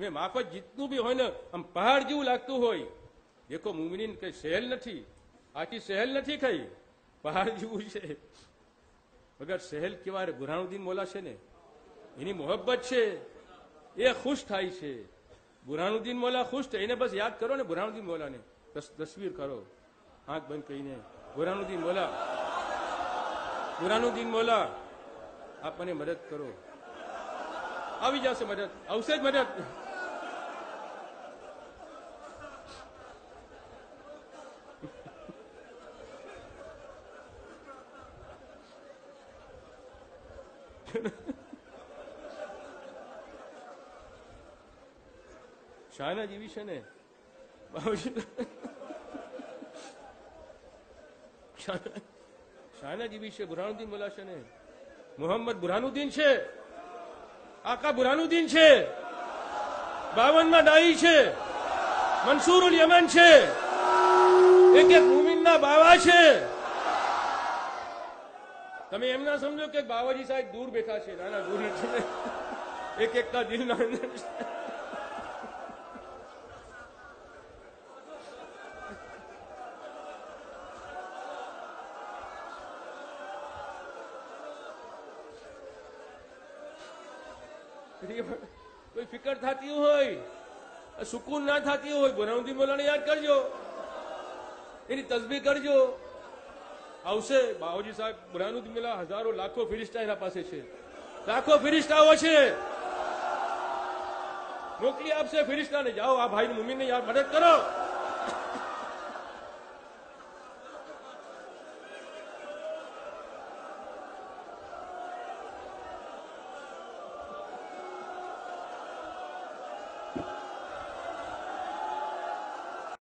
મેં માફત જીતનું બી હોય ને, આમ પહાડ જેવું લાગતું હોય. દેખો, મુમિનીન કઈ સહેલ નથી. આખી સહેલ નથી કઈ. પહાડ જેવું છે. વગર સહેલ કેવા બુરહાનુદ્દીન છે ને? એની મોહબ્બત છે. એ ખુશ થાય છે. બુરહાનુદ્દીન મોલા ખુશ થાય એને બસ યાદ કરો ને બુરહાનુદ્દીન મોલાને. તસ- તસવીર કરો. આંખ બંધ કરીને. બુરહાનુદ્દીન મોલા. બુરહાનુદ્દીન મોલા, આપ મને મદદ કરો. આવી જશે મદદ. આવશે જ મદદ. શાહના જેવી છે ને શાના જેવી છે બુરહાનુદ્દીન બોલાશે ને મોહમ્મદ બુરહાનુદ્દીન છે. આકા બુરહાનુદ્દીન છે. બાવનમાં ડાઈ છે. મનસુરુલ યમન છે. એક એક મુમિનના બાવા છે. તમે એમ ના સમજો કે બાવાજી સાહેબ દૂર બેઠા છે ના ના દૂર એક એકતા દિલના અંદર કોઈ ફિકર થતી હોય સુકૂન ના થતી હોય બનાવતી બોલાને યાદ કરજો. એની તસબી કરજો. આવશે. બાવજી સાહેબ બુરાનુદ મેલા હજારો લાખો ફિરિસ્તા એના પાસે છે. લાખો ફિરિસ્તાઓ છે. મોકલી આપશે ફિરિસ્તાને જાઓ, આ ભાઈ મુમીનને યાર મદદ કરો.